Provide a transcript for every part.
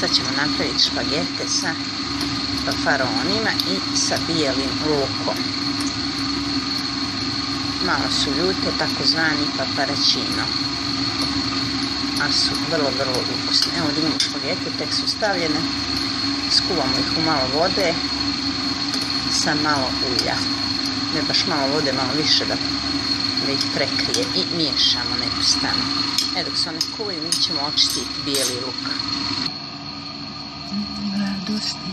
Sad ćemo napraviti špagete sa faronima i sa bijelim lukom. Malo su ljute, takozvani paparačino. A su vrlo, vrlo ukusne. Evo da imamo špagete, tek su stavljene. Skuvamo ih u malo vode sa malo ulja. Ne baš malo vode, malo više da, da ih prekrije i miješamo nepustano. E dok se one kuvaju mi ćemo očistiti bijeli luk. Radosti.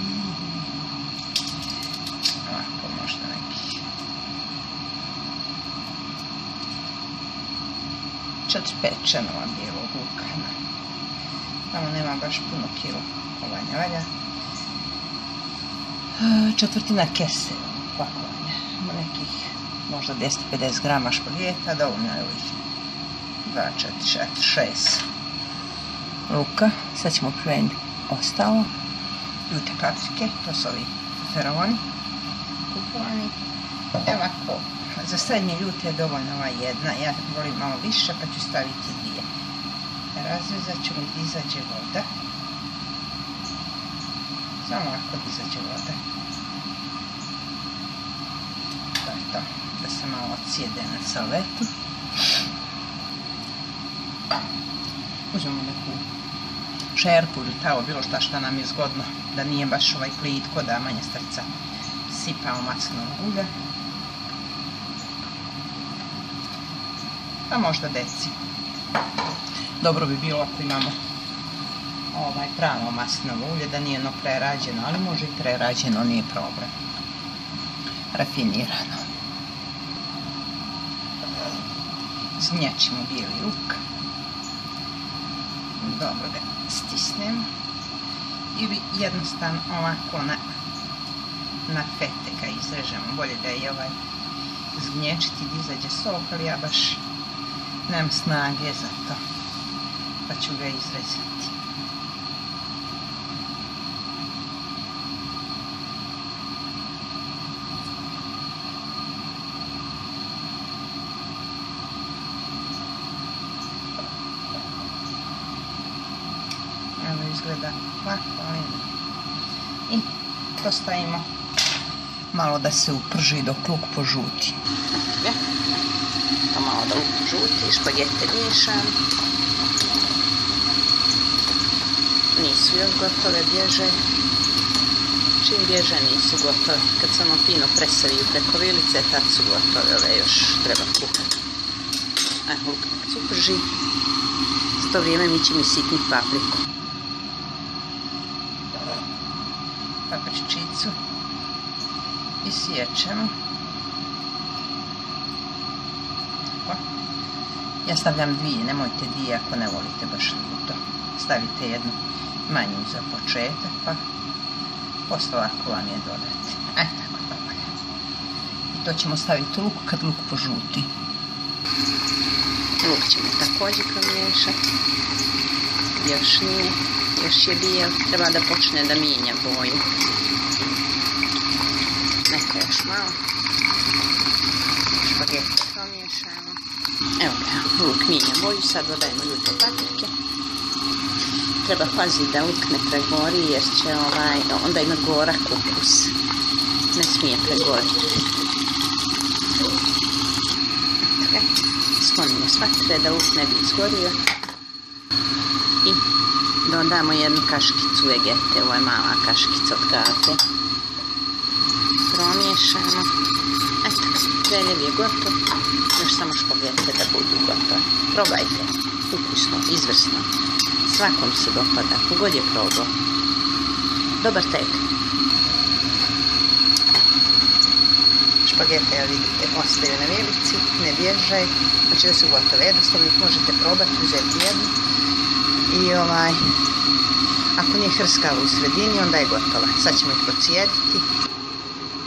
Ovako možda nekih. Četiri pet čanova bijelog luka. Tamo nema baš puno kilo kovanja valja. E, četvrtina kese pakovanja. Ima nekih možda 250 grama špageta, dovoljno je ovih 2, 4, 4, 6 luka. Sad ćemo pripremiti ostalo. Ljute paprike, to su ovi feroni kupovani. Evo ovako, za srednje ljute je dovoljna ova jedna, ja volim malo više pa ću staviti dvije. Razrezat ću mi da izađe voda. Samo ovako da izađe voda. To je to, da se malo ocijede na salvetu. Uzmemo neku šerpu ili tavo, bilo šta šta nam je zgodno, da nije baš ovaj plitko, da manje srca sipamo maslinovog ulja. Pa možda deci. Dobro bi bilo ako imamo ovaj pravo maslinovo ulje, da nije ono prerađeno, ali može i prerađeno, nije problem. Rafinirano. Znjačimo bijeli luk. Dobro ga stisnemo. Ili jednostavno ovako na, na fete ga izrežemo. Bolje da je ovaj zgnječiti da izađe sok, ali ja baš nemam snage za to. Pa ću ga izrezati. Evo izgleda ovako, ali I to stavimo malo da se uprži dok luk požuti. Pa malo da luk požuti, špagete miješam. Nisu još gotove, bježe. Čim bježe nisu gotove. Kad ono fino presaviju preko vilice, tad su gotove. Ove još treba kuhati. Evo, luk se uprži. S to vrijeme mi ćemo sitniti papriku. Papričicu i sječemo. Ja stavljam dvije, nemojte dvije ako ne volite baš to. Stavite jednu manju za početak, pa posle ovako vam je dodati. E, tako dobro. I to ćemo staviti luk kad luk požuti. Luk ćemo također promiješati. Još nije još je bijel, treba da počne da mijenja boju. Neka još malo. Špagete promiješamo. Evo ga, luk mijenja boju, sad dodajemo ljute paprike. Treba paziti da luk ne pregori jer će ovaj, onda ima gorak ukus. Ne smije pregoriti. Sklonimo svatre da luk ne bi izgorio. I dodamo jednu kaškicu vegete, ovo je mala kaškica od kafe. Promiješamo. Eto, zeljev je gotov. Još samo špagete da budu gotove. Probajte. Ukusno, izvrsno. Svakom se dopada, kogod je probao. Dobar tek. Špagete, ja vidite, ostaju na vilici, ne bježaj. Znači da su gotove. Jednostavno ih možete probati, uzeti jednu i ovaj, ako nije hrskava u sredini, onda je gotova. Sad ćemo ih procijediti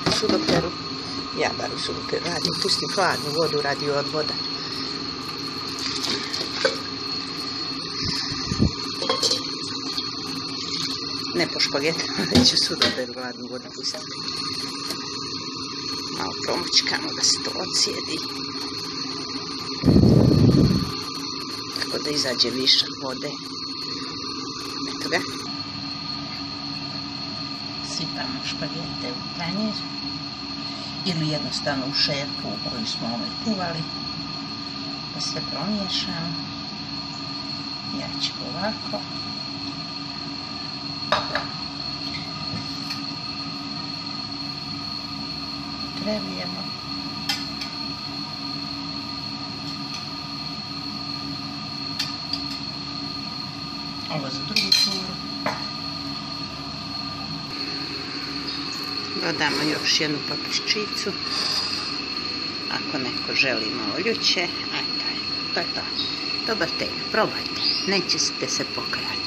u sudoperu. Ja bar u sudoperu radim, pustim hladnu vodu radi odvoda. Ne po špagetama, već u sudoperu hladnu vodu pustim. Malo promučkamo da se to ocijedi. Tako da izađe višak vode. Eto ga. sipamo špagete u tanjir ili jednostavno u šerpu u koju smo ovaj kuvali da sve promiješam ja ću ovako. Prelijemo ovo za drugu turu dodamo još jednu papričicu ako neko želi malo ljuće, eto, to je to. Dobar tek, probajte, nećete se pokajati.